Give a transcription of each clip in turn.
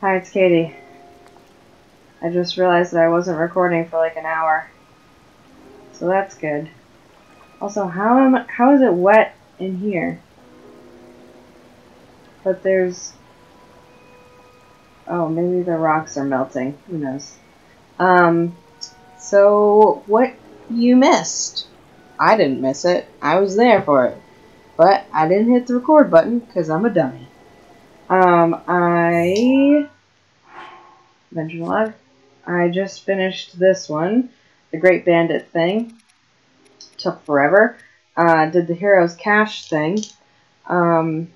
Hi, it's Katie. I just realized that I wasn't recording for like an hour. So that's good. Also, how am I, how is it wet in here? But there's Oh, maybe the rocks are melting. Who knows? Um so what you missed? I didn't miss it. I was there for it. But I didn't hit the record button because I'm a dummy. Um, I... Adventure log. I just finished this one. The Great Bandit thing. Took forever. Uh, did the Heroes Cache thing. Um,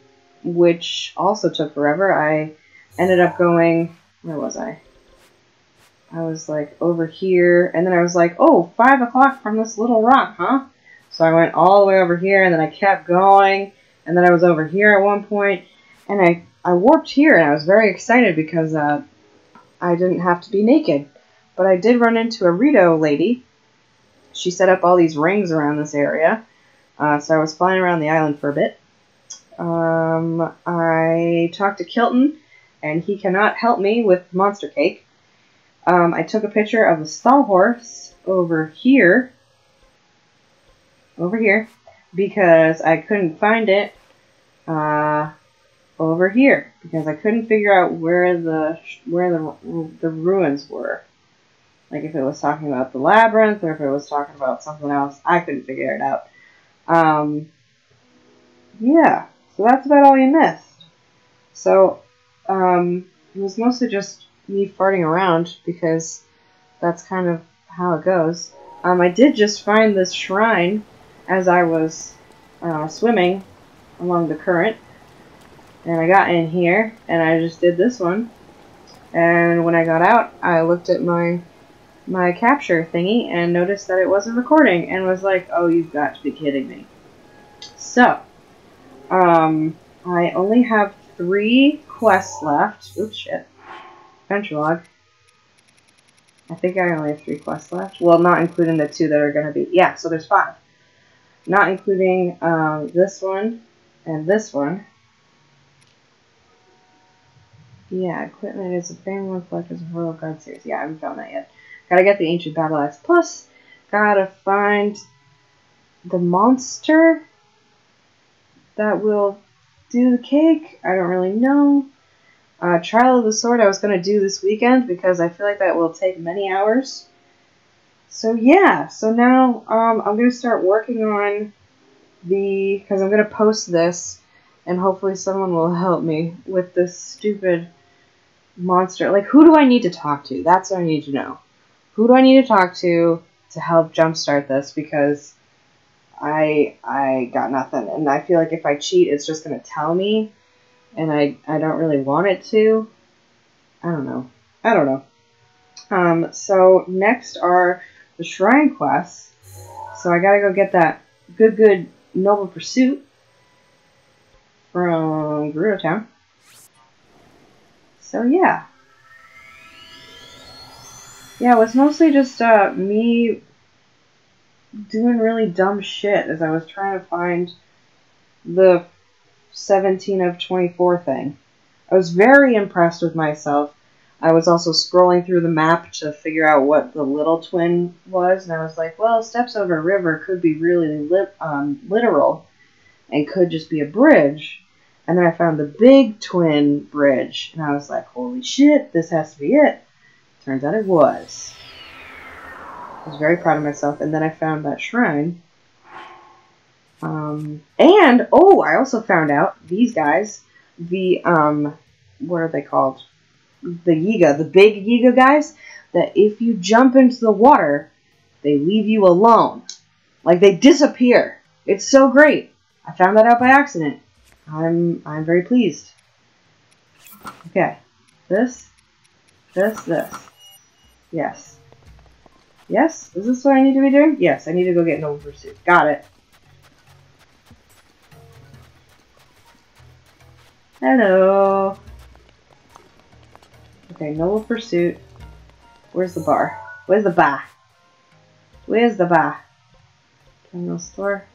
which also took forever. I ended up going... Where was I? I was like over here, and then I was like, oh, five o'clock from this little rock, huh? So I went all the way over here, and then I kept going, and then I was over here at one point, and I, I warped here, and I was very excited because uh, I didn't have to be naked. But I did run into a Rito lady. She set up all these rings around this area, uh, so I was flying around the island for a bit. Um, I talked to Kilton, and he cannot help me with Monster Cake. Um, I took a picture of the Stalhorse over here, over here, because I couldn't find it uh, over here because I couldn't figure out where the where the the ruins were. Like if it was talking about the labyrinth or if it was talking about something else, I couldn't figure it out. Um, yeah, so that's about all you missed. So um, it was mostly just me farting around because that's kind of how it goes. Um, I did just find this shrine as I was uh, swimming along the current. And I got in here, and I just did this one. And when I got out, I looked at my my capture thingy and noticed that it wasn't recording, and was like, "Oh, you've got to be kidding me!" So, um, I only have three quests left. Oops, shit. Adventure log. I think I only have three quests left. Well, not including the two that are going to be... Yeah, so there's five. Not including um, this one and this one. Yeah, equipment is a famous collectors of Royal Guard series. Yeah, I haven't found that yet. Gotta get the Ancient Battle Axe Plus. Gotta find the monster that will do the cake. I don't really know. Uh, Trial of the Sword I was going to do this weekend because I feel like that will take many hours. So yeah, so now um, I'm going to start working on the, because I'm going to post this and hopefully someone will help me with this stupid monster. Like, who do I need to talk to? That's what I need to know. Who do I need to talk to to help jumpstart this? Because I I got nothing, and I feel like if I cheat, it's just gonna tell me, and I I don't really want it to. I don't know. I don't know. Um, so next are the shrine quests. So I gotta go get that good good noble pursuit from Gerudo Town. So yeah. Yeah, it was mostly just uh, me doing really dumb shit as I was trying to find the 17 of 24 thing. I was very impressed with myself. I was also scrolling through the map to figure out what the little twin was, and I was like, well, steps over a river could be really li um, literal and could just be a bridge. And then I found the big twin bridge, and I was like, holy shit, this has to be it. Turns out it was. I was very proud of myself. And then I found that shrine. Um, and, oh, I also found out, these guys, the, um, what are they called? The Yiga, the big Yiga guys, that if you jump into the water, they leave you alone. Like, they disappear. It's so great. I found that out by accident. I'm, I'm very pleased. Okay. This, this, this. Yes. Yes? Is this what I need to be doing? Yes, I need to go get Noble Pursuit. Got it. Hello. Okay, Noble Pursuit. Where's the bar? Where's the bar? Where's the bar? Terminal store?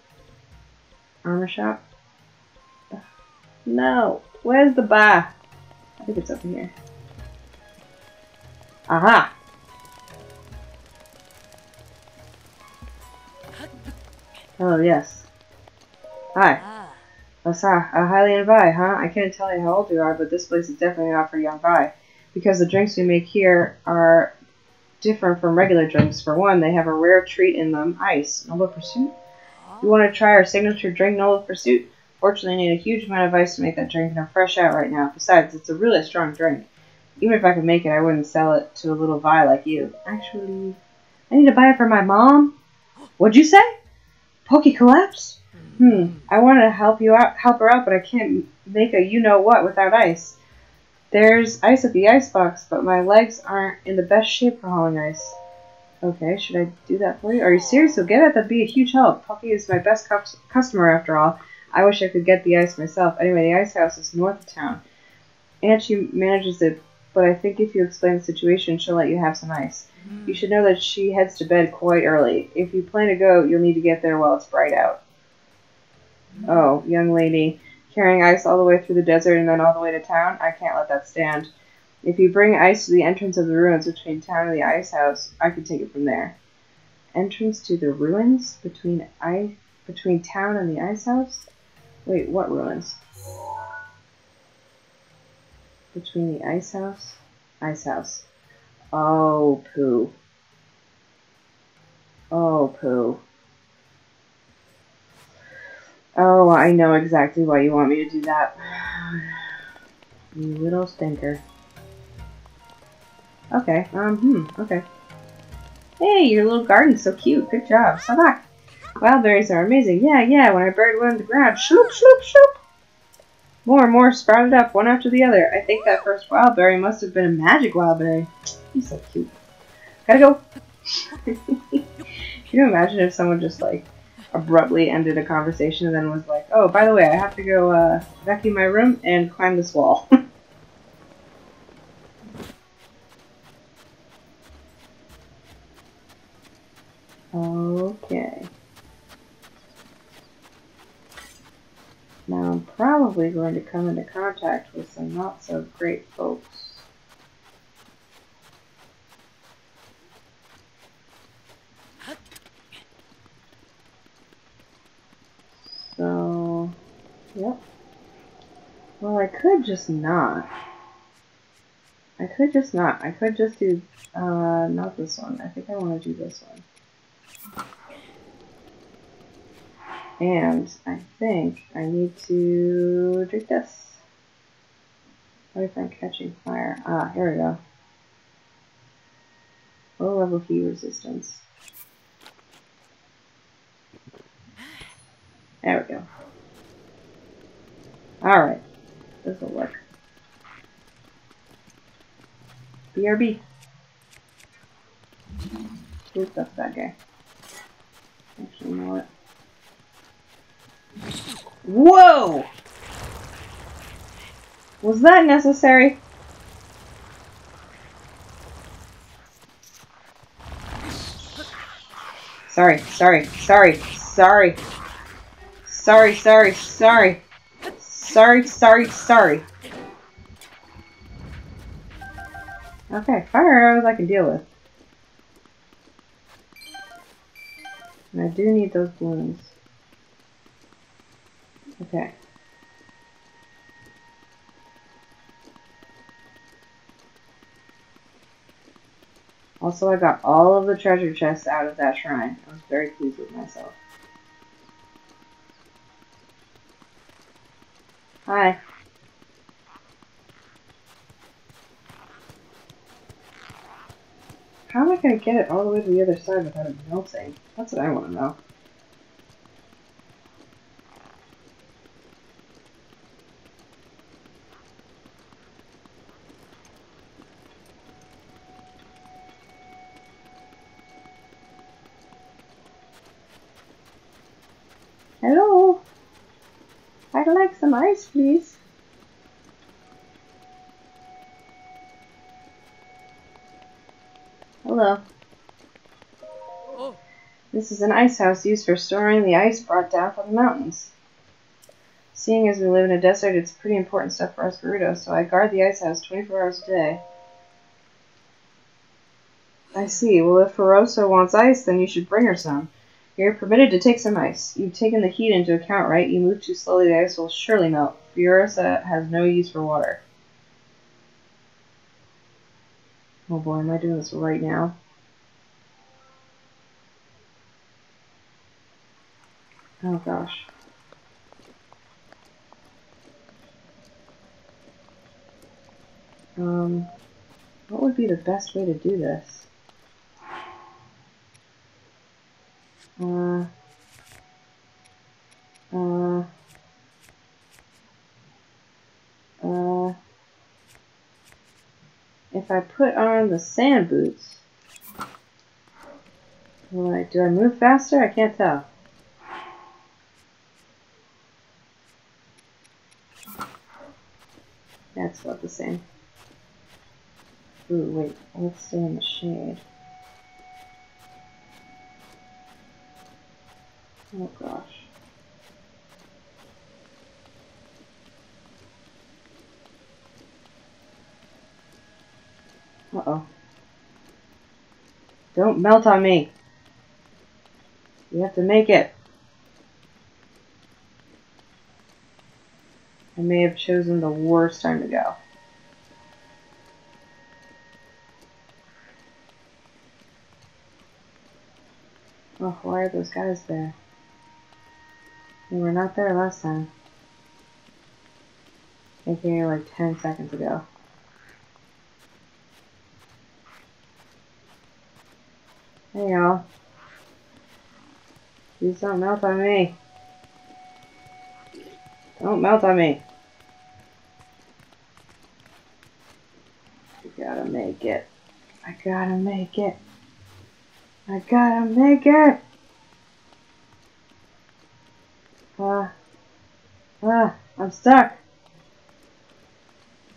Armor shop? No. Where's the bar? I think it's over here. Aha! Oh, yes. Hi. Ah. Asa, uh, highly invite, huh? I can't tell you how old you are, but this place is definitely not for young Vi. Because the drinks we make here are different from regular drinks. For one, they have a rare treat in them, ice. Noble Pursuit? You want to try our signature drink, Noble Pursuit? Fortunately, I need a huge amount of ice to make that drink, and I'm fresh out right now. Besides, it's a really strong drink. Even if I could make it, I wouldn't sell it to a little Vi like you. Actually, I need to buy it for my mom. What'd you say? Pokey collapse? Hmm. I wanted to help you out, help her out, but I can't make a you know what without ice. There's ice at the ice box, but my legs aren't in the best shape for hauling ice. Okay, should I do that for you? Are you serious? So get it. That'd be a huge help. Puffy is my best cus- customer after all. I wish I could get the ice myself. Anyway, the ice house is north of town. Aunt she manages it, but I think if you explain the situation, she'll let you have some ice. You should know that she heads to bed quite early. If you plan to go, you'll need to get there while it's bright out. Oh, young lady, carrying ice all the way through the desert and then all the way to town? I can't let that stand. If you bring ice to the entrance of the ruins between town and the ice house, I can take it from there. Entrance to the ruins between I between town and the ice house? Wait, what ruins? Between the ice house? Ice house. Oh, poo. Oh, poo. Oh, I know exactly why you want me to do that. You little stinker. Okay, um, hmm, okay. Hey, your little garden's so cute. Good job. Sabak. Wildberries are amazing. Yeah, yeah, when I buried one in the ground. Shoop, shoop, shoop. More and more sprouted up, one after the other. I think that first wildberry must have been a magic wildberry. He's so cute. Gotta go. Can you imagine if someone just, like, abruptly ended a conversation and then was like, oh, by the way, I have to go uh, vacuum my room and climb this wall. okay. Now I'm probably going to come into contact with some not so great folks. So, yep. Well, I could just not. I could just not. I could just do, uh, not this one. I think I want to do this one. And I think I need to drink this. What if I'm catching fire? Ah, here we go. Low level heat resistance. There we go. Alright. This will work. BRB. Who's the that guy? Actually, you know what? Whoa! Was that necessary? Sorry, sorry, sorry, sorry. Sorry, sorry, sorry. Sorry, sorry, sorry. Okay, fire arrows I can deal with. I do need those balloons. Okay. Also, I got all of the treasure chests out of that shrine. I was very pleased with myself. Hi. How am I going to get it all the way to the other side without it melting? That's what I want to know. Hello? I'd like some ice, please. Hello. Oh. This is an ice house used for storing the ice brought down from the mountains. Seeing as we live in a desert, it's pretty important stuff for us Gerudo, so I guard the ice house 24 hours a day. I see. Well, if Furosa wants ice, then you should bring her some. You're permitted to take some ice. You've taken the heat into account, right? You move too slowly, the ice will surely melt. Furosa has no use for water. Oh boy, am I doing this right now? Oh gosh. Um, what would be the best way to do this? Uh, uh, uh, if I put on the sand boots, I, do I move faster? I can't tell. That's about the same. Ooh, wait, let's stay in the shade. Oh gosh. Uh-oh. Don't melt on me. You have to make it. I may have chosen the worst time to go. Oh, why are those guys there? They were not there last time. AKA like 10 seconds ago. Hey y'all. Please don't melt on me. Don't melt on me. I gotta make it. I gotta make it. I gotta make it. Uh, uh, I'm stuck.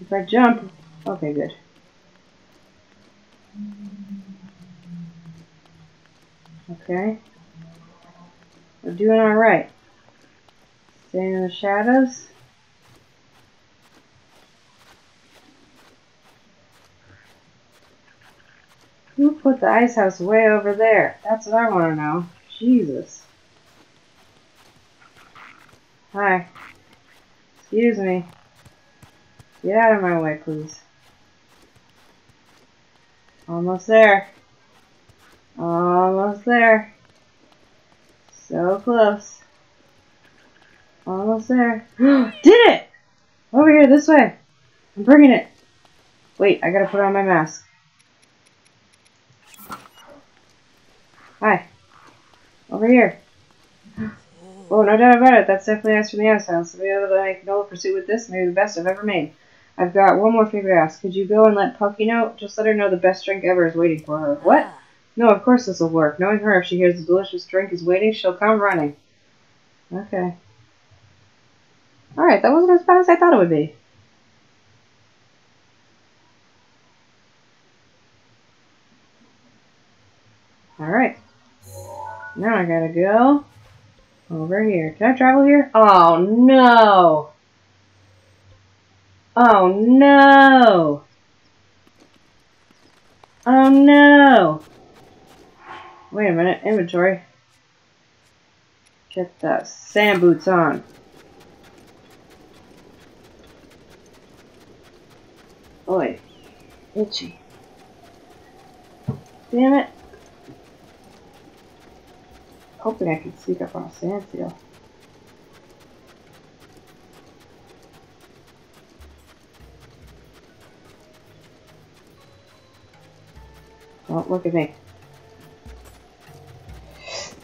If I jump, okay, good. Okay. We're doing alright. Staying in the shadows. Who put the ice house way over there? That's what I want to know. Jesus. Hi. Excuse me. Get out of my way, please. Almost there. Almost there. So close. Almost there. Did it! Over here, this way. I'm bringing it. Wait, I gotta put on my mask. Hi. Over here. Oh, no doubt about it. That's definitely ice from the ice house. To be able to make Noble Pursuit with this, maybe the best I've ever made. I've got one more favor to ask. Could you go and let Pucky know? Just let her know the best drink ever is waiting for her. What? Ah. No, of course this will work. Knowing her, if she hears the delicious drink is waiting, she'll come running. Okay. Alright, that wasn't as bad as I thought it would be. Alright. Now I gotta go over here. Can I travel here? Oh no! Oh no! Oh no! Wait a minute, inventory. Get the sand boots on. Oi. Itchy. Damn it. Hoping I can sneak up on a sand seal. Don't look at me.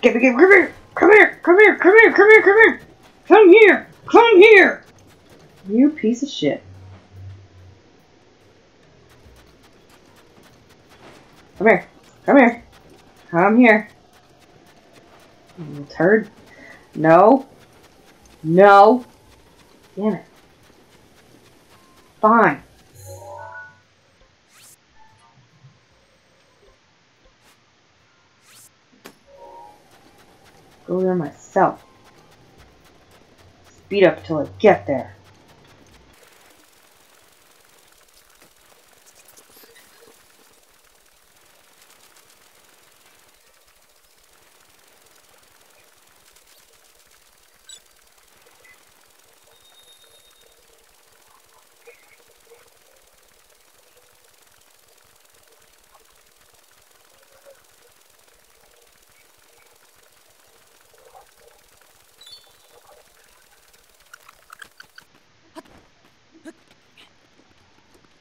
Get me, get me, come here! Come here! Come here! Come here! Come here! Come here! Come here! Come here! You piece of shit. Come here. Come here. Come here. Turd. No. No. Damn it. Fine. Go there myself. Speed up till I get there.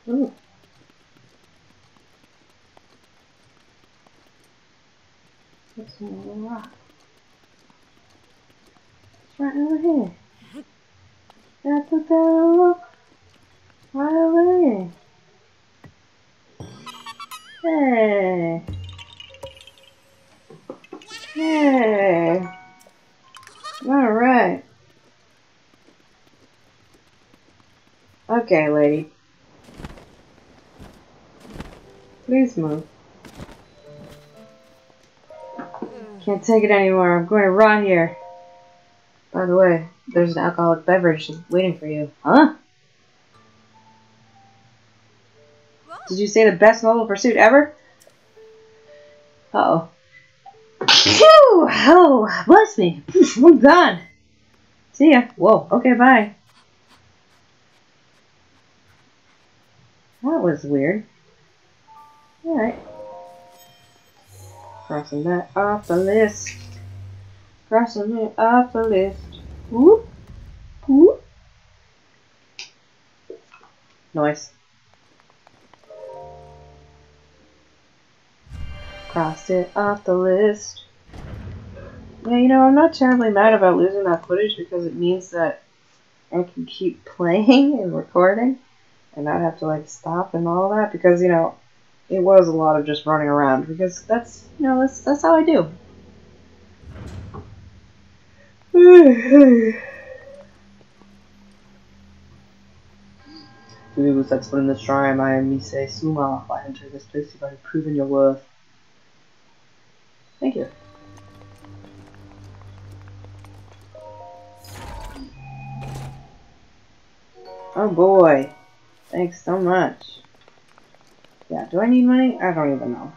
Ooh. What's in the rock? It's right over here. That's a better look. Right over here. Hey. Hey. Alright. Okay, lady. Please move. Can't take it anymore. I'm going to rot here. By the way, there's an alcoholic beverage waiting for you. Huh? Did you say the best Noble Pursuit ever? Uh oh. Phew! Oh, bless me. I'm gone. See ya. Whoa. Okay, bye. That was weird. Alright. Crossing that off the list. Crossing it off the list. Whoop. Whoop. Noise. Crossed it off the list. Yeah, you know, I'm not terribly mad about losing that footage because it means that I can keep playing and recording and not have to like stop and all that because, you know, it was a lot of just running around because that's, you know, that's, that's how I do. You who sets foot in this shrine, I am Misae Suma. If I enter this place, you've already proven your worth. Thank you. Oh boy. Thanks so much. Yeah, do I need money? I don't even know.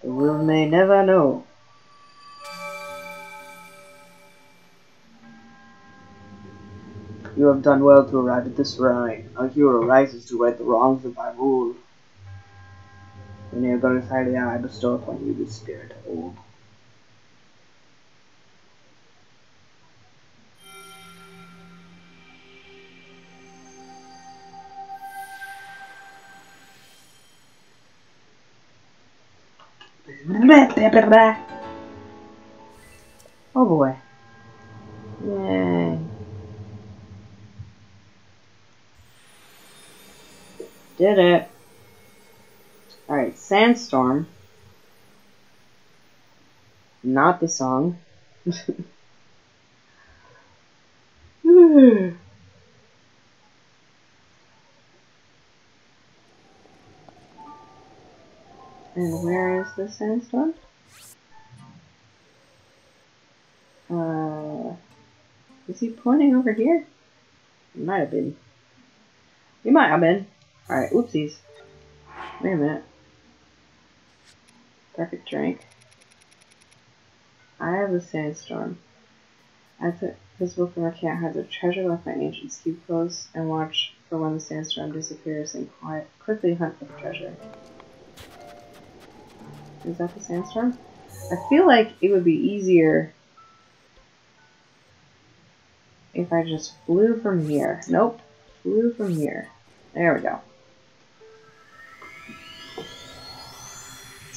The world may never know. You have done well to arrive at this shrine. A hero rises to right the wrongs of my rule. When you go inside the eye, I bestow upon you the Spirit Orb. Oh boy. Yay. Did it. Alright, Sandstorm. Not the song. and where is the sandstorm? Uh, is he pointing over here? He might have been. He might have been. Alright, oopsies. Wait a minute. Perfect drink. I have the sandstorm. I took this book from a cat hides a treasure left by ancient ski and watch for when the sandstorm disappears and quiet, quickly hunt for the treasure. Is that the sandstorm? I feel like it would be easier if I just flew from here. Nope. Flew from here. There we go.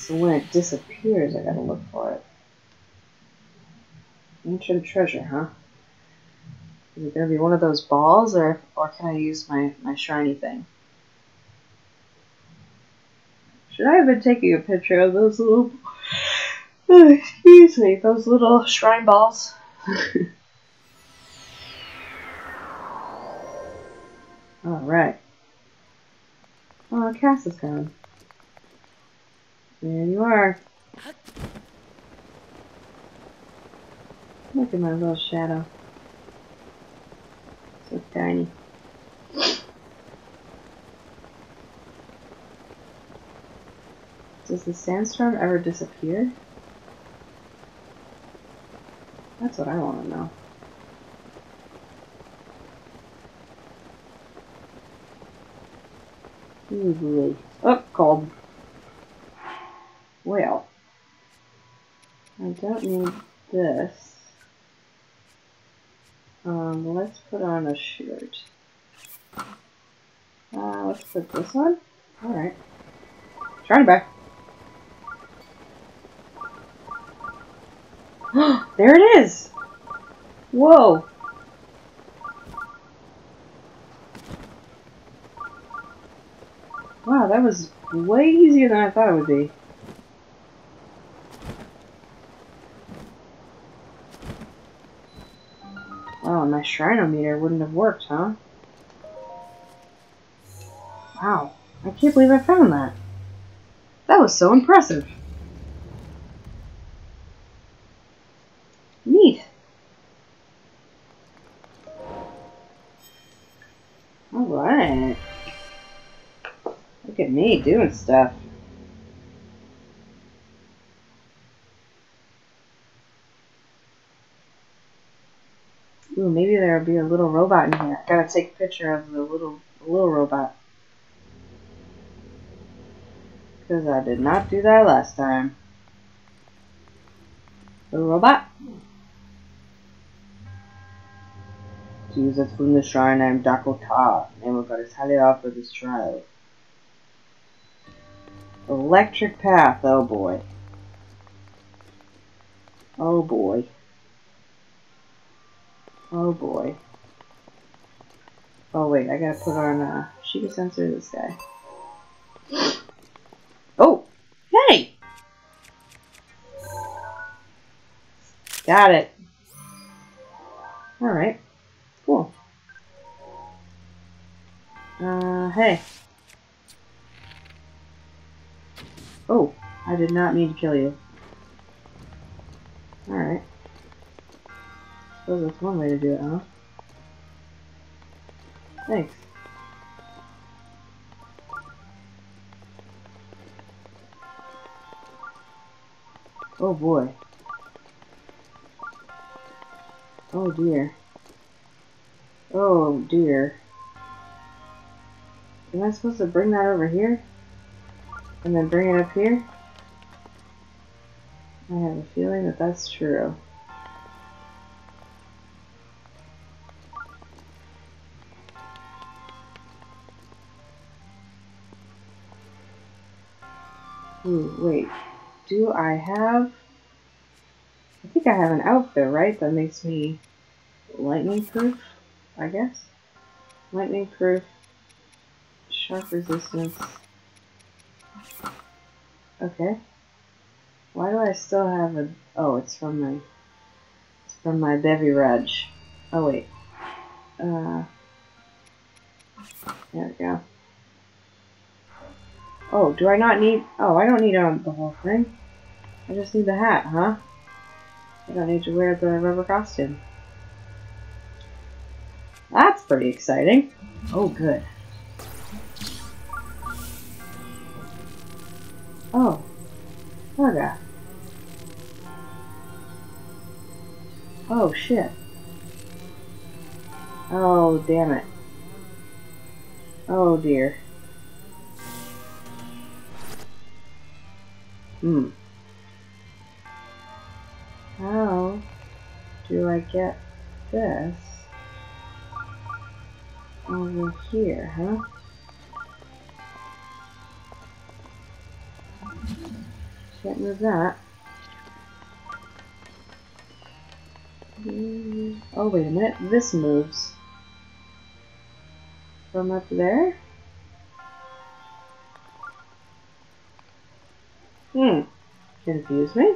So when it disappears, I gotta look for it. Ancient treasure, huh? Is it gonna be one of those balls, or or can I use my, my shiny thing? Should I have been taking a picture of those little, excuse me, those little shrine balls? Alright. Oh, Cass is gone. There you are. Look at my little shadow. So tiny. Does the sandstorm ever disappear? That's what I want to know. Easily. Oh, cold. Well. I don't need this. Um, let's put on a shirt. Uh, let's put this one. Alright. Trying back. there it is! Whoa! Wow, that was way easier than I thought it would be. Shrinometer wouldn't have worked, huh? Wow, I can't believe I found that. That was so impressive. Neat. Alright. Look at me doing stuff. Ooh, be a little robot in here. I gotta take a picture of the little little robot. Because I did not do that last time. Little robot. Jesus from the shrine, I'm Dako Tah. Name of God is highly off for this trial. Electric path, oh boy. Oh boy. Oh boy. Oh wait, I gotta put on a Sheikah Sensor this guy. Oh! Hey! Got it. Alright. Cool. Uh, hey. Oh, I did not mean to kill you. Alright. Suppose that's one way to do it, huh? Thanks. Oh boy. Oh dear. Oh dear. Am I supposed to bring that over here? And then bring it up here? I have a feeling that that's true. Ooh, wait. Do I have... I think I have an outfit, right? That makes me lightning proof, I guess? Lightning proof, shock resistance. Okay. Why do I still have a... Oh, it's from my... It's from my Bevy Reg. Oh, wait. Uh... There we go. Oh, do I not need... Oh, I don't need um, the whole thing. I just need the hat, huh? I don't need to wear the rubber costume. That's pretty exciting. Oh, good. Oh. Okay. Oh, shit. Oh, damn it. Oh, dear. Hmm. How do I get this over here, huh? Can't move that. Oh, wait a minute. This moves. From up there? Hmm. Confuse me?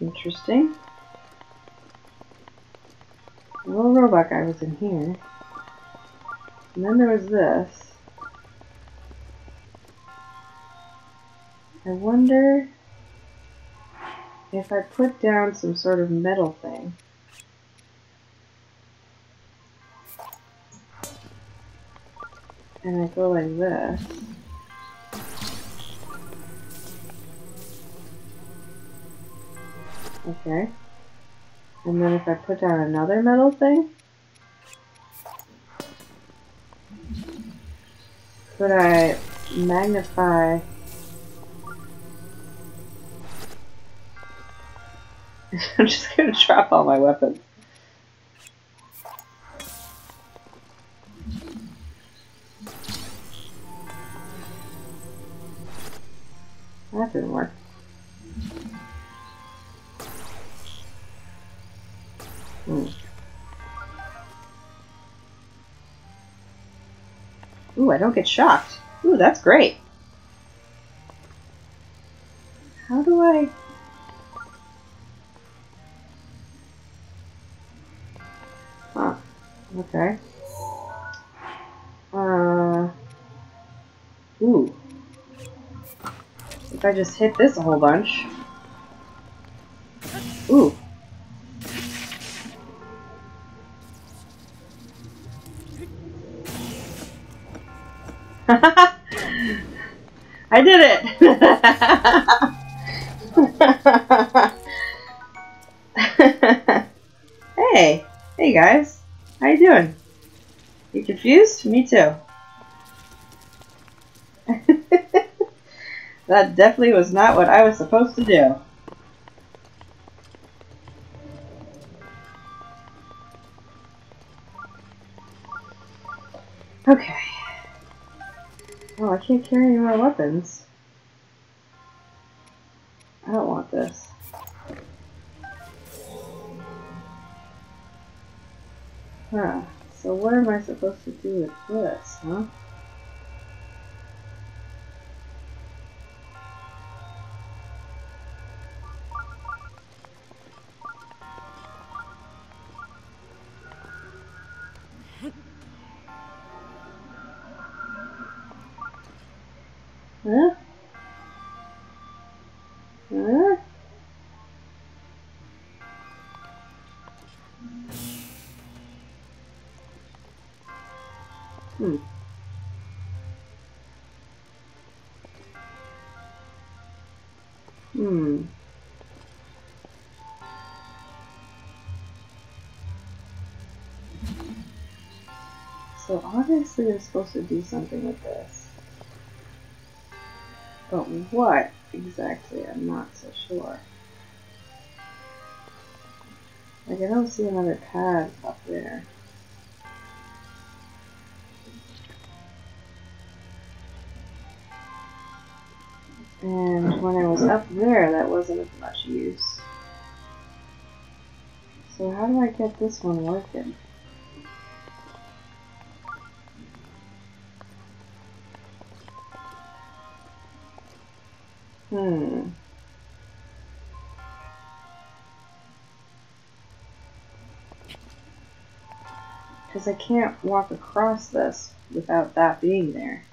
Interesting. The little robot guy was in here. And then there was this. I wonder if I put down some sort of metal thing. And I go like this. Okay. And then if I put down another metal thing, could I magnify I'm just gonna drop all my weapons. Didn't work. Hmm. Ooh, I don't get shocked. Ooh, that's great. If I just hit this a whole bunch... Ooh. I did it! hey! Hey guys! How you doing? You confused? Me too. That definitely was not what I was supposed to do. Okay. Oh, I can't carry any more weapons. I don't want this. Huh. So what am I supposed to do with this, huh? Hmm. Hmm. So obviously I'm supposed to do something with this. But what exactly, I'm not so sure. Like, I don't see another pad up there. And when I was up there, that wasn't of much use. So how do I get this one working? Hmm. Because I can't walk across this without that being there.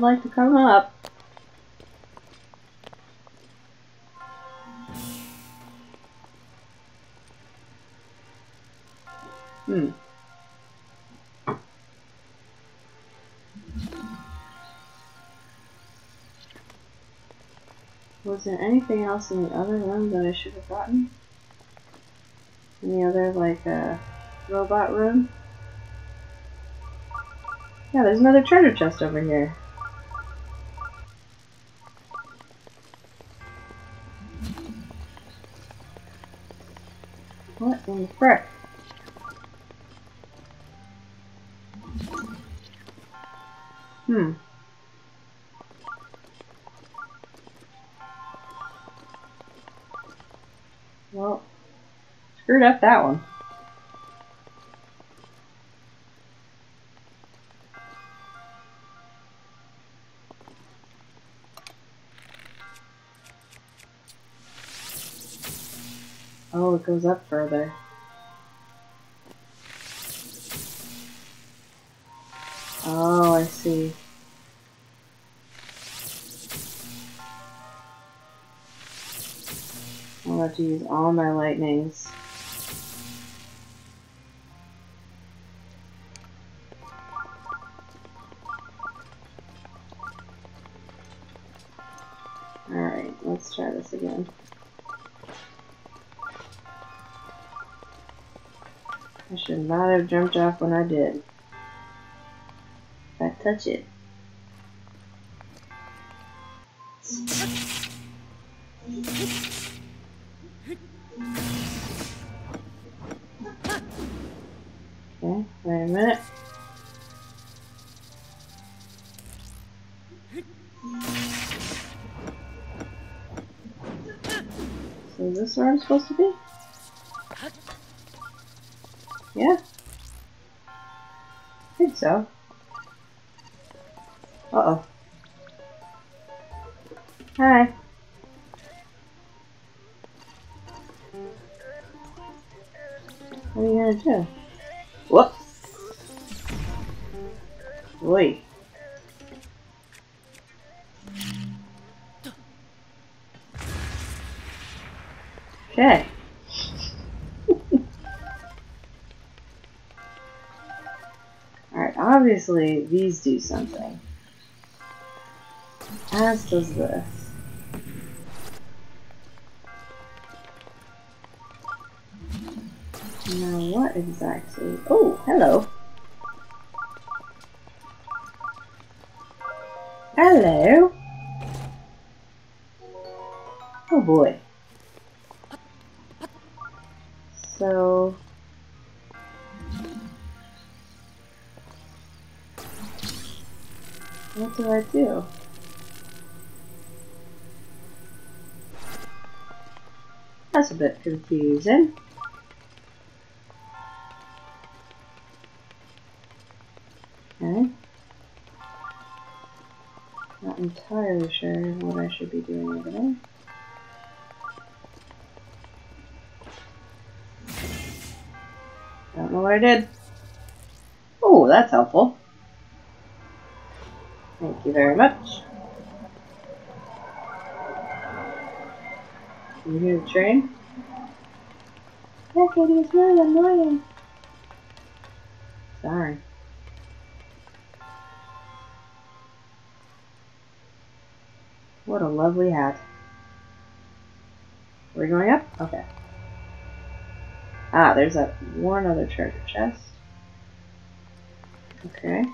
I'd like to come up. Hmm. Was there anything else in the other room that I should have gotten? Any other, like, uh, robot room? Yeah, there's another treasure chest over here. What in the frick? Hmm. Well, screwed up that one. Goes up further. Oh, I see. I'll have to use all my lightnings. Not have jumped off when I did. I touch it. Okay, wait a minute. So is this where I'm supposed to be? So. Uh-oh. Hi. What are you gonna do? Whoop! Oi. Okay. Obviously these do something. As does this. Now what exactly? Oh, hello. Hello. Oh boy. I do? That's a bit confusing. Okay. Not entirely sure what I should be doing over there. Don't know what I did. Oh, that's helpful. You very much. Can you hear the train? Yeah, Katie, it's really annoying. Sorry. What a lovely hat. We're we going up? Okay. Ah, there's that one other treasure chest. Okay.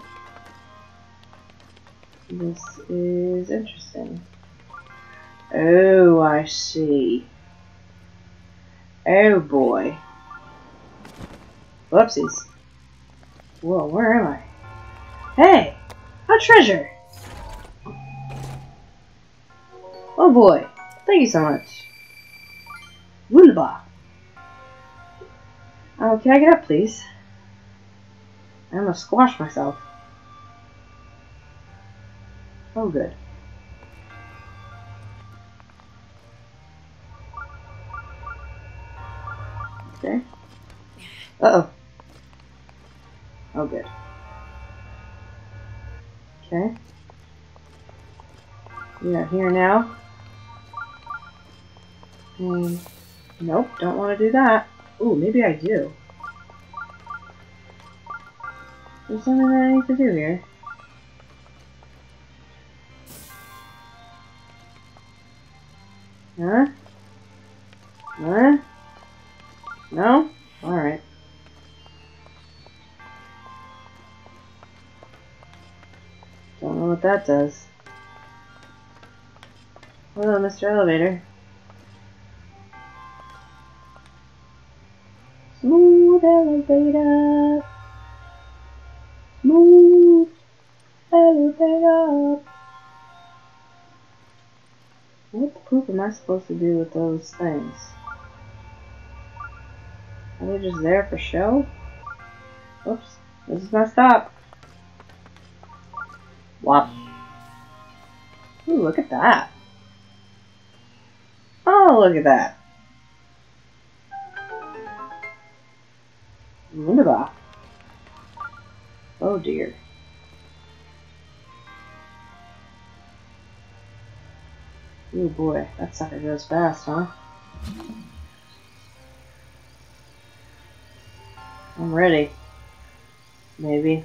This is interesting. Oh, I see. Oh boy. Whoopsies. Whoa, where am I? Hey! A treasure! Oh boy. Thank you so much. Wunderbar. Oh, can I get up, please? I'm gonna squash myself. Oh, good. Okay. Uh-oh. Oh, good. Okay. We are here now. Um, nope, don't want to do that. Ooh, maybe I do. There's something that I need to do here. Huh? Huh? No? Alright. Don't know what that does. Hello, Mr. Elevator. Smooth elevator. Smooth am I supposed to do with those things? Are they just there for show? Oops, this is messed up. Wop. Ooh, look at that. Oh, look at that. Wunderbar. Oh dear. Oh boy, that sucker goes fast, huh? I'm ready. Maybe.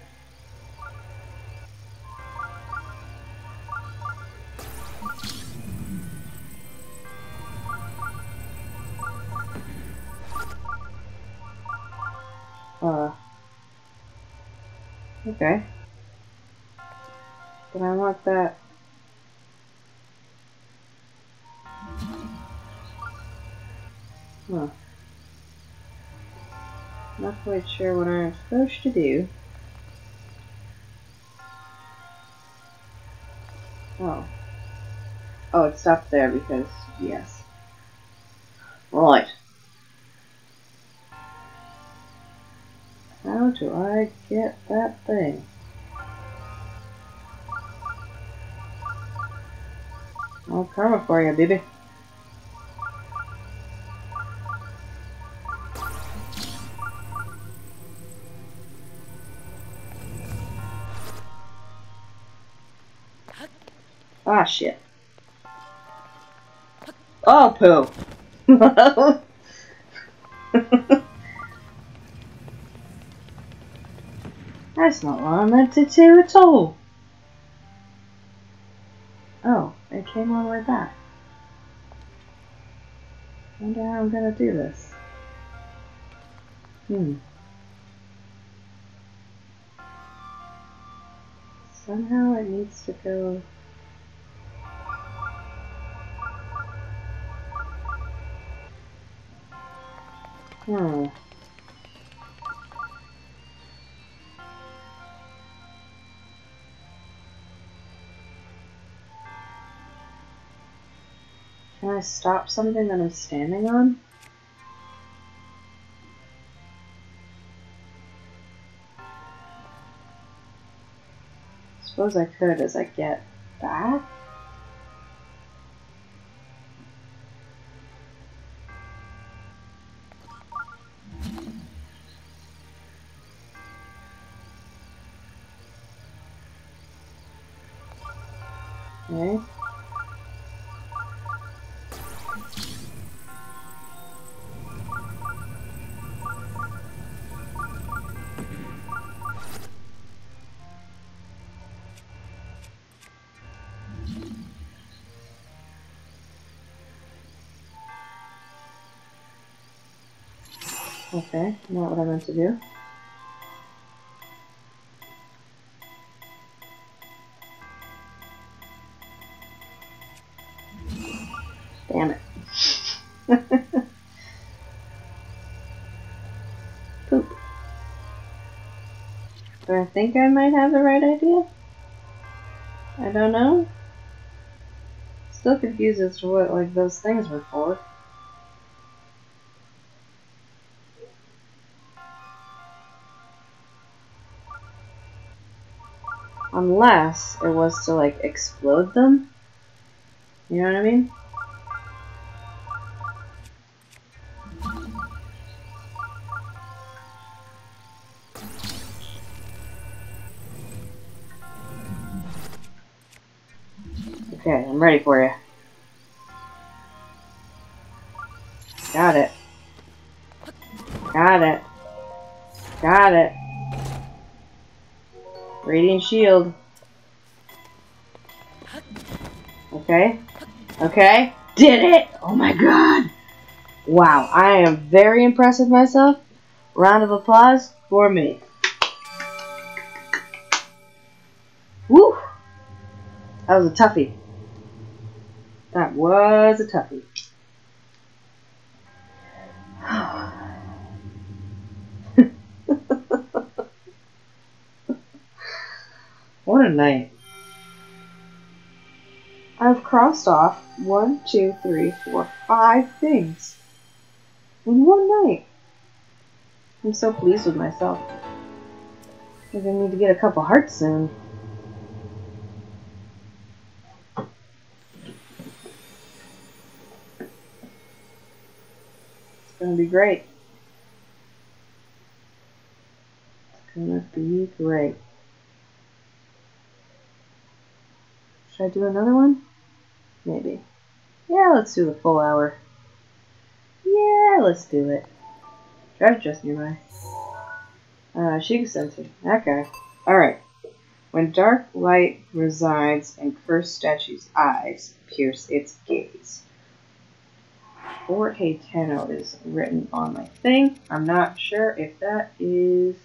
Uh. Okay. But I want that quite sure what I'm supposed to do. Oh. Oh, it stopped there because, yes. Right. How do I get that thing? I'll karma for you, baby. Shit. Oh, poo. That's not what I meant to do at all. Oh, it came all the way back. wonder how I'm gonna do this. Hmm. Somehow it needs to go Hmm. Can I stop something that I'm standing on? Suppose I could as I get back? Okay, not what I meant to do. Damn it. Poop. Do I think I might have the right idea? I don't know. Still confused as to what like those things were for. Unless it was to like explode them. You know what I mean? Okay, I'm ready for you. Got it. Got it. Got it. Radiant shield. Okay. Okay. Did it! Oh my god! Wow, I am very impressed with myself. Round of applause for me. Woo! That was a toughie. That was a toughie. what a night. Crossed off one, two, three, four, five things in one night. I'm so pleased with myself. I think I need to get a couple hearts soon. It's gonna be great. It's gonna be great. Should I do another one? Maybe. Yeah, let's do the full hour. Yeah, let's do it. Treasure just nearby. Uh, Sheikah Sensor. That guy. Alright. When dark light resides and cursed statue's eyes, pierce its gaze. Fort Hateno is written on my thing. I'm not sure if that is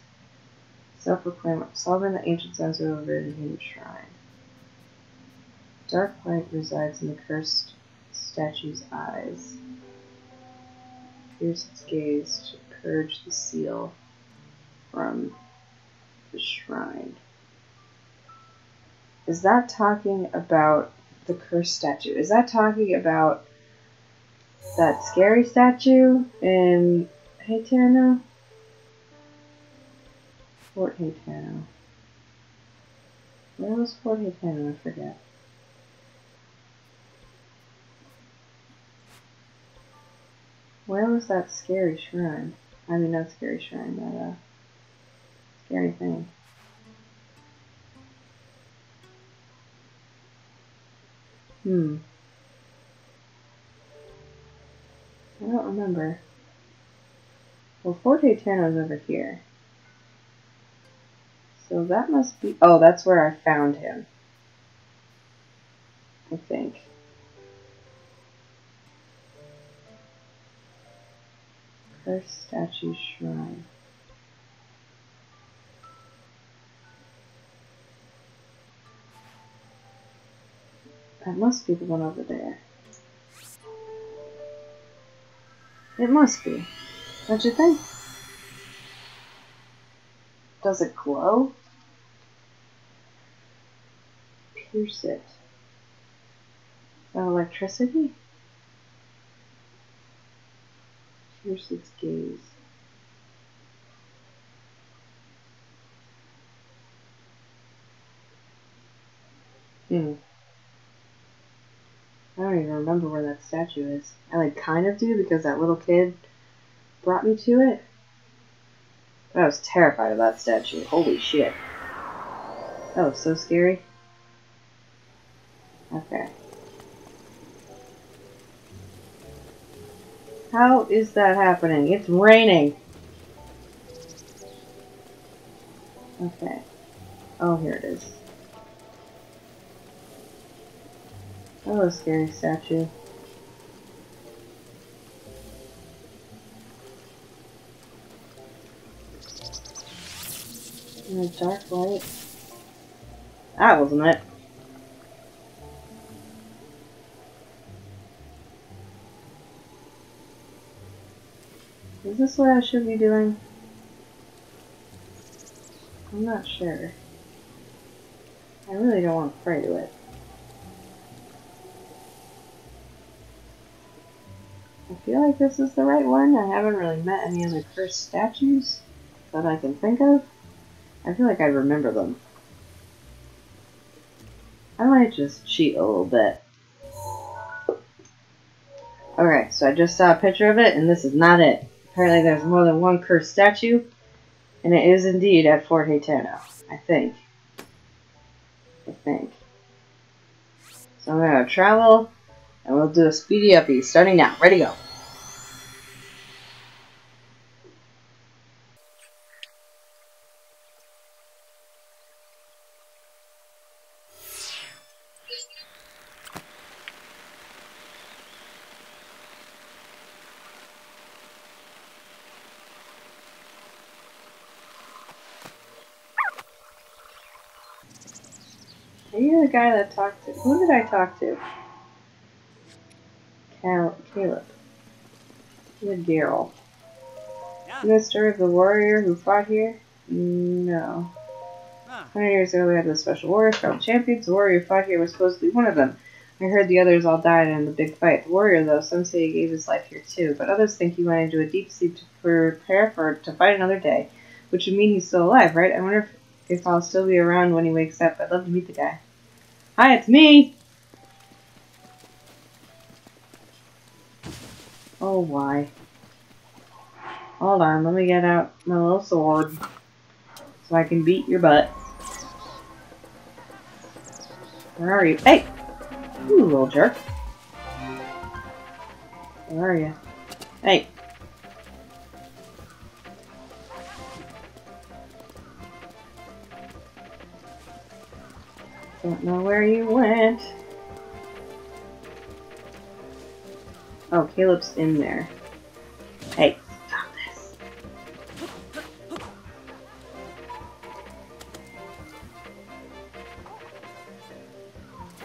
self-proclaimed solving the ancient sense of a human shrine. Dark light resides in the cursed statue's eyes. Pierce its gaze to purge the seal from the shrine. Is that talking about the cursed statue? Is that talking about that scary statue in Hateno? Fort Hateno. Where was Fort Hateno? I forget. Where was that scary shrine? I mean, not scary shrine, but uh, scary thing. Hmm. I don't remember. Well, Forte Hateno is over here. So that must be... Oh, that's where I found him. I think. First statue shrine. That must be the one over there. It must be. Don't you think? Does it glow? Pierce it. That electricity? Pierce its gaze. Hmm. I don't even remember where that statue is. I like kind of do because that little kid brought me to it. But I was terrified of that statue. Holy shit. That was so scary. Okay. How is that happening? It's raining. Okay. Oh, here it is. Oh, Hello, scary statue. In a dark light. That wasn't it. Is this what I should be doing? I'm not sure. I really don't want to pray to it. I feel like this is the right one. I haven't really met any other cursed statues that I can think of. I feel like I remember them. I might just cheat a little bit. Okay, so I just saw a picture of it, and this is not it. Apparently there's more than one cursed statue, and it is indeed at Fort Hateno. I think. I think. So I'm going to travel and we'll do a speedy uppy starting now. Ready, to go. Guy that talked to? Who did I talk to? Cal Caleb. Daryl. Yeah. You know the story of the warrior who fought here? No. Huh. Hundred years ago, we had the special warriors called champions. The warrior who fought here was supposed to be one of them. I heard the others all died in the big fight. The warrior, though, some say he gave his life here too, but others think he went into a deep sleep to prepare for to fight another day, which would mean he's still alive, right? I wonder if, if I'll still be around when he wakes up. I'd love to meet the guy. Hi, it's me. Oh, why? Hold on, let me get out my little sword so I can beat your butt. Where are you? Hey! You little jerk. Where are you? Hey! Don't know where you went. Oh, Caleb's in there. Hey, stop this.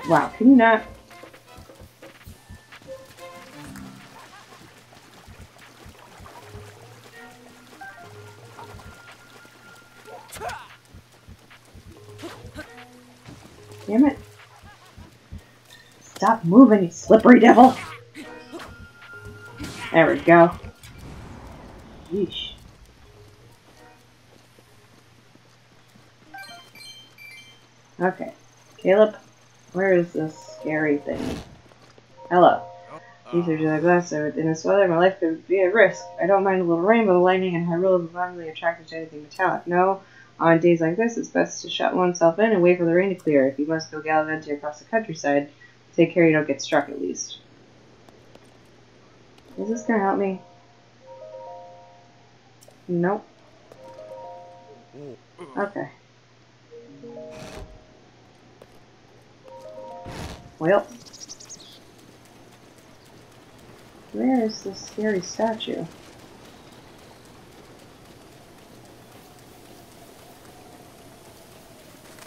Wow, can you not? Moving, you slippery devil! There we go. Yeesh. Okay. Caleb, where is this scary thing? Hello. These are just glass, so in this weather, my life could be at risk. I don't mind a little rainbow, lightning, and high rollers if I'm really attracted to anything metallic. No, on days like this, it's best to shut oneself in and wait for the rain to clear. If you must go gallivanting across the countryside, take care you don't get struck at least. Is this gonna help me? Nope. Okay. Well. Where is this scary statue?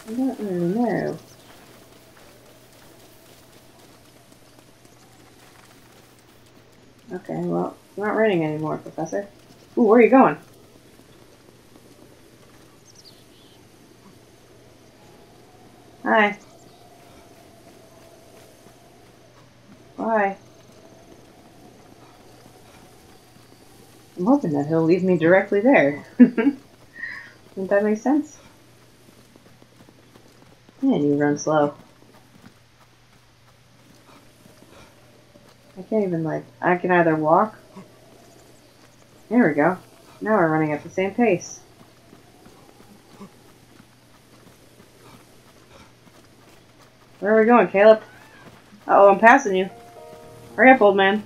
I don't really know. Okay, well, not raining anymore, Professor. Ooh, where are you going? Hi. Bye. I'm hoping that he'll leave me directly there. Doesn't that make sense? Man, you run slow. Can't even, like, I can either walk. There we go. Now we're running at the same pace. Where are we going, Caleb? Uh oh I'm passing you. Hurry up, old man.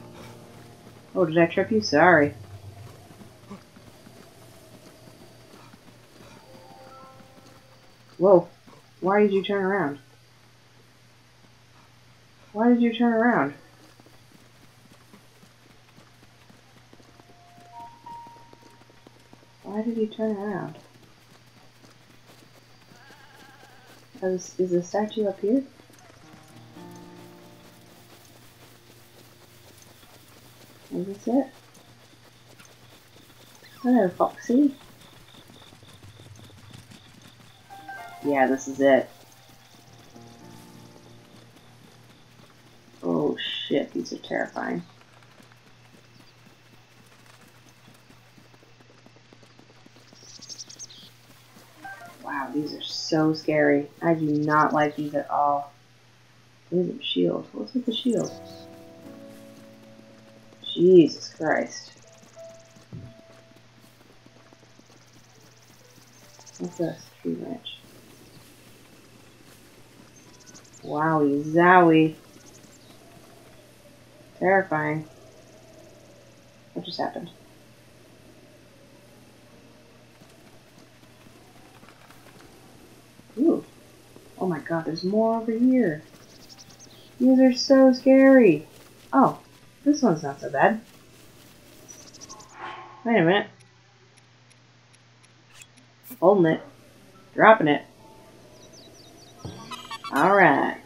Oh, did I trip you? Sorry. Whoa. Why did you turn around? Why did you turn around? Did he turn around? Oh, is, is the statue up here? Is this it? Hello, Foxy. Yeah, this is it. Oh shit, these are terrifying. Wow, these are so scary. I do not like these at all. These are shield. What's with the shield? Jesus Christ. What's this? Tree branch. Wowie zowie. Terrifying. What just happened? Ooh. Oh my god, there's more over here. These are so scary. Oh, this one's not so bad. Wait a minute. Holding it. Dropping it. Alright.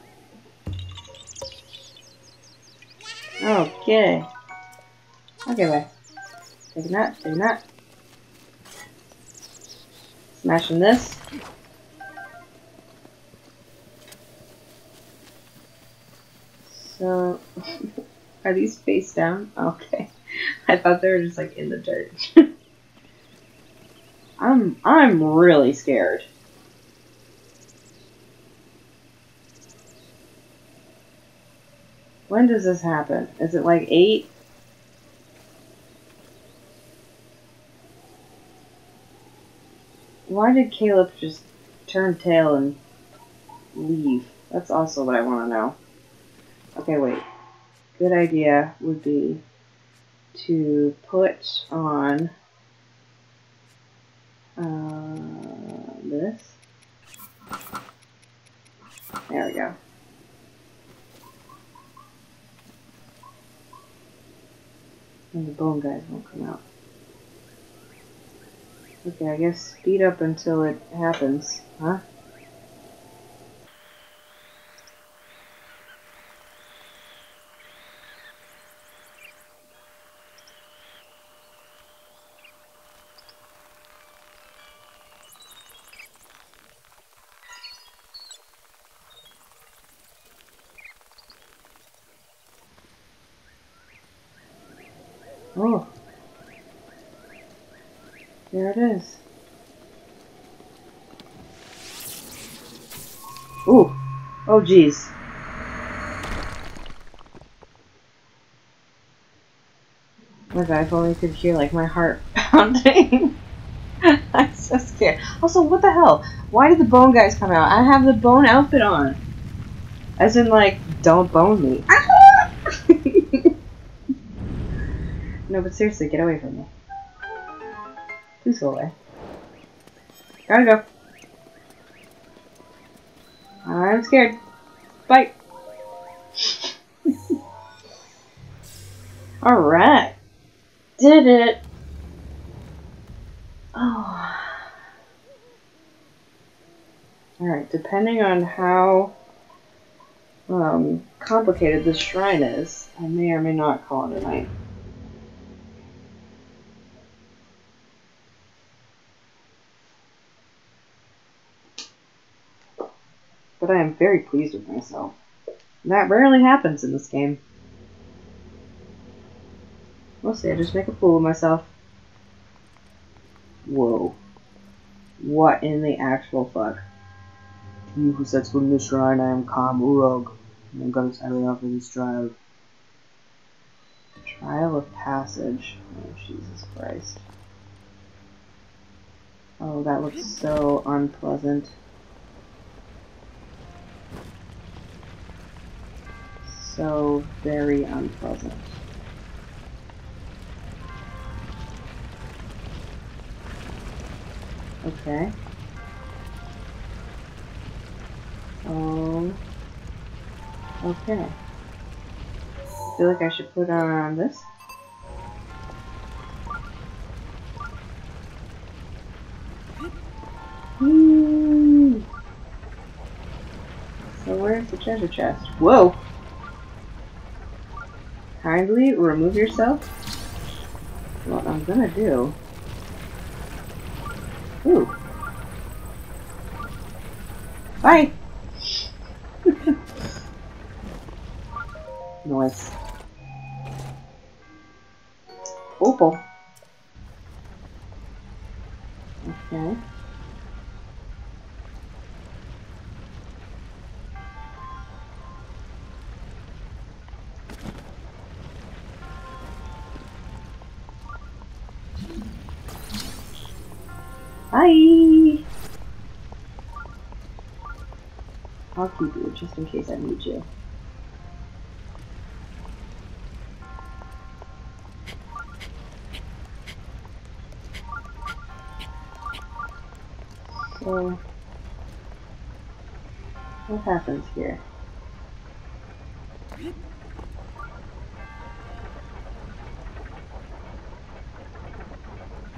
Okay. Okay, bye. Taking that, taking that. Smashing this. Are these face down? Okay. I thought they were just like in the dirt. I'm I'm really scared. When does this happen? Is it like 8? Why did Caleb just turn tail and leave? That's also what I want to know. Okay, wait. Good idea would be to put on uh, this. There we go. And the bone guys won't come out. Okay, I guess speed up until it happens, huh? Oh. There it is. Ooh. Oh, jeez. My God, if only could hear, like, my heart pounding. I'm so scared. Also, what the hell? Why did the bone guys come out? I have the bone outfit on. As in, like, don't bone me. no, but seriously, get away from me. Please go away. Gotta go. I'm scared. Bye. Alright. Did it. Oh. Alright, depending on how um, complicated this shrine is, I may or may not call it a night. But I am very pleased with myself. That rarely happens in this game. Mostly I just make a fool of myself. Whoa. What in the actual fuck? You who foot in this shrine, I am Kam Urog. I'm gonna me off in this trial. Trial of passage. Oh, Jesus Christ. Oh, that looks so unpleasant. So very unpleasant. Okay. Oh. Okay. I feel like I should put on this. Hmm. So where's the treasure chest? Whoa! Kindly remove yourself. What I'm gonna do. Ooh. Bye! Noise. Opal. Okay. Just in case I need you. So, what happens here?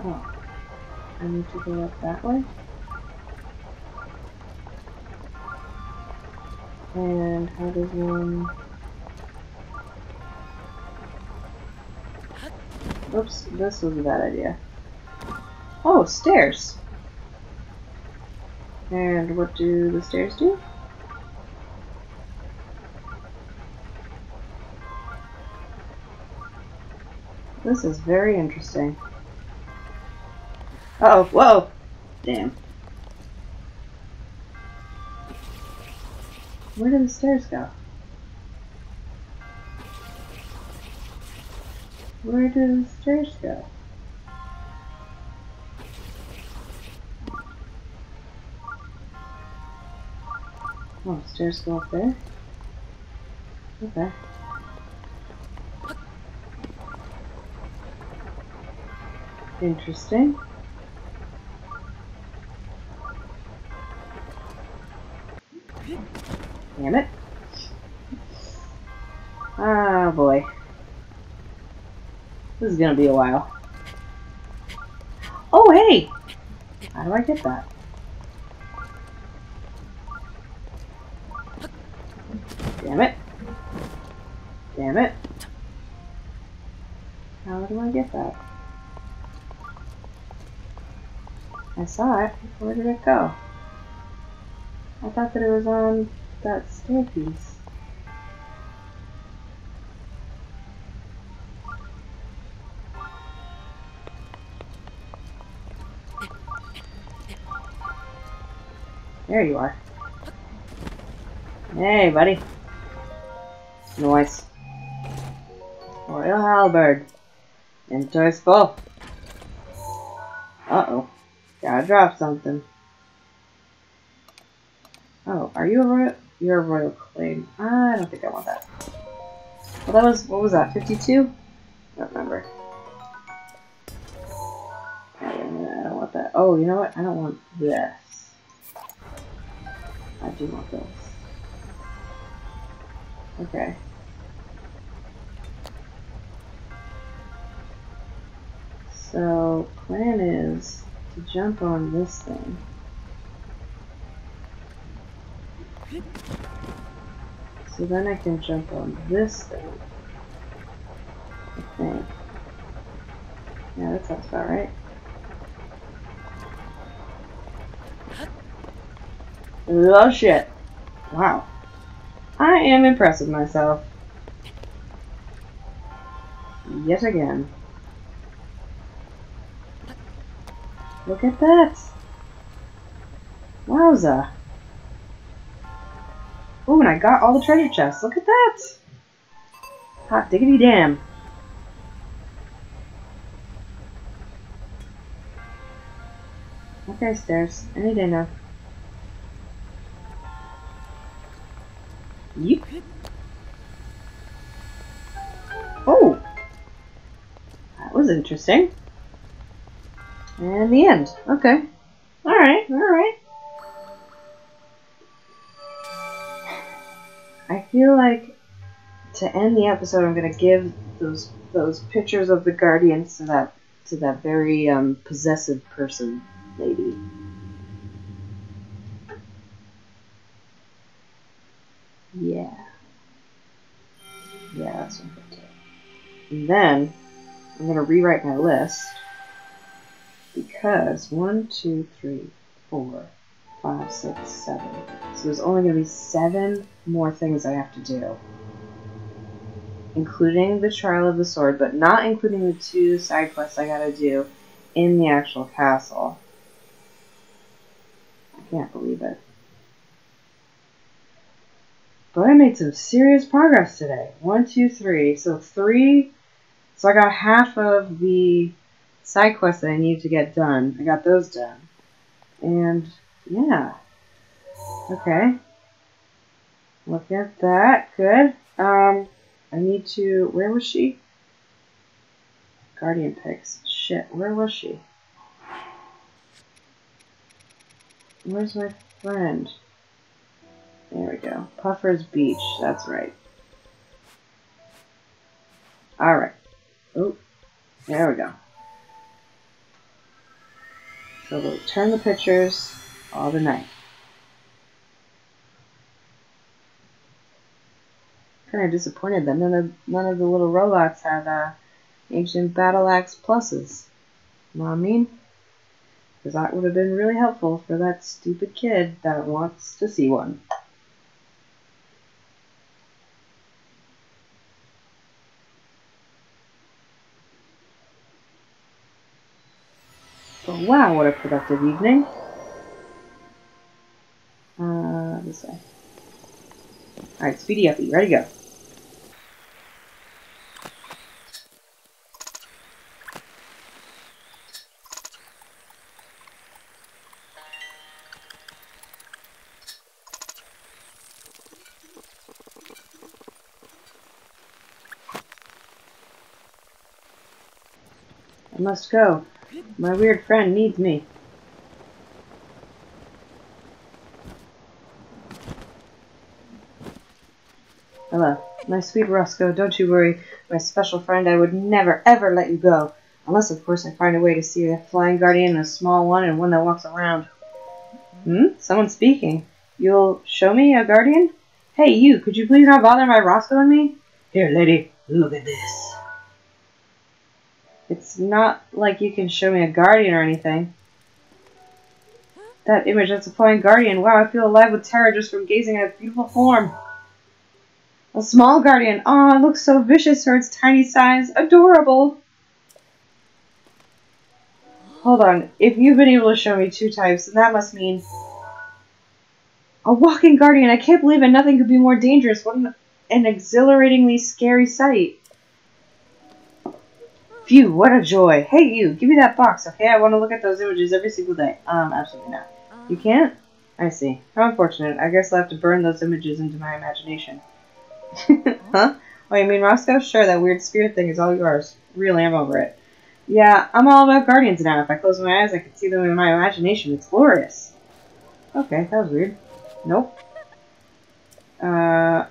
Oh. I need to go up that way. And how one... Oops, this was a bad idea. Oh, stairs! And what do the stairs do? This is very interesting. Uh oh, whoa! Damn. Where do the stairs go? Where do the stairs go? Oh, stairs go up there? Okay. Interesting. Damn it. Oh boy. This is gonna be a while. Oh, hey! How do I get that? Damn it. Damn it. How do I get that? I saw it. Where did it go? I thought that it was on that staircase. There you are. Hey, buddy. Noise. Royal Halberd. Inventory's full. Uh-oh. Gotta drop something. Oh, are you a royal? You're royal claim. Ah, I don't think I want that. Well, that was, what was that, 52? I don't remember. I don't want that. Oh, you know what? I don't want this. I do want this. Okay. So, plan is to jump on this thing. So then I can jump on this thing. I think. Yeah, that sounds about right. Oh shit. Wow. I am impressed with myself. Yet again. Look at that! Wowza! Ooh, and I got all the treasure chests. Look at that! Hot diggity damn. Okay, stairs. Any day now. Yep. Oh! That was interesting. And the end. Okay. Alright, alright. Feel like to end the episode I'm gonna give those those pictures of the guardians to that to that very um, possessive person lady. Yeah. Yeah, that's what I'm gonna do. And then I'm gonna rewrite my list because one, two, three, four, five, six, seven. So there's only to be seven more things I have to do, including the trial of the sword, but not including the two side quests I got to do in the actual castle. I can't believe it. But I made some serious progress today. One, two, three. So three. So I got half of the side quests that I need to get done. I got those done. And yeah. Okay. Look at that. Good. Um, I need to. Where was she? Guardian Pigs. Shit, where was she? Where's my friend? There we go. Puffer's Beach. That's right. Alright. Oh, there we go. So we'll turn the pictures all the night. Kind of disappointed that none of none of the little robots had uh, ancient battle axe pluses. You know what I mean? Because that would have been really helpful for that stupid kid that wants to see one. But wow, what a productive evening. Uh, this way. Alright, Speedy Uppy, ready to go. Must go. My weird friend needs me. Hello. My sweet Roscoe, don't you worry. My special friend, I would never, ever let you go. Unless, of course, I find a way to see a flying guardian, a small one, and one that walks around. Hmm? Someone speaking. You'll show me a guardian? Hey, you, could you please not bother my Roscoe and me? Here, lady, look at this. Not like you can show me a guardian or anything. That image, that's a flying guardian. Wow, I feel alive with terror just from gazing at its beautiful form. A small guardian. Aw, it looks so vicious for its tiny size. Adorable. Hold on. If you've been able to show me two types, then that must mean... A walking guardian. I can't believe it. Nothing could be more dangerous. What an, an exhilaratingly scary sight. Phew, what a joy. Hey, you, give me that box, okay? I want to look at those images every single day. Um, absolutely not. You can't? I see. How unfortunate. I guess I'll have to burn those images into my imagination. huh? Oh, you mean Roscoe? Sure, that weird spirit thing is all yours. Really, I'm over it. Yeah, I'm all about guardians now. If I close my eyes, I can see them in my imagination. It's glorious. Okay, that was weird. Nope. Uh,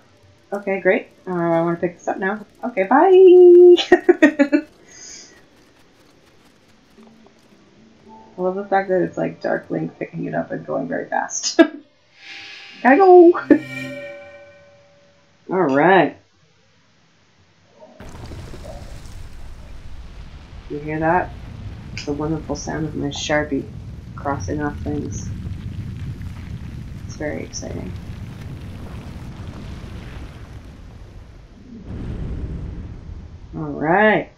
okay, great. Uh, I want to pick this up now. Okay, bye! I love the fact that it's like Dark Link picking it up and going very fast. Gotta go! Alright. You hear that? The wonderful sound of my Sharpie crossing off things. It's very exciting. Alright.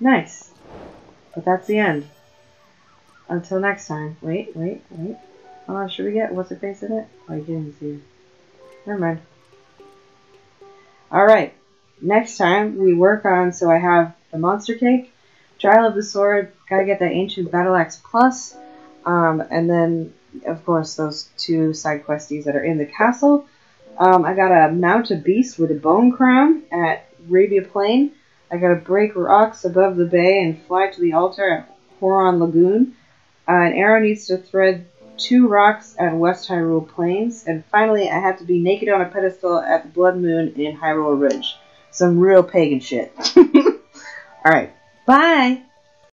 Nice. But that's the end. Until next time. Wait, wait, wait. Oh, should we get what's her face in it? Oh, you didn't see. Never mind. Alright. Next time we work on, so I have the monster cake, trial of the sword, gotta get that ancient battle axe plus, um, and then, of course, those two side questies that are in the castle. Um, I gotta mount a beast with a bone crown at Arabia Plain. I gotta break rocks above the bay and fly to the altar at Horon Lagoon. Uh, an arrow needs to thread two rocks at West Hyrule Plains. And finally, I have to be naked on a pedestal at the Blood Moon in Hyrule Ridge. Some real pagan shit. Alright, bye!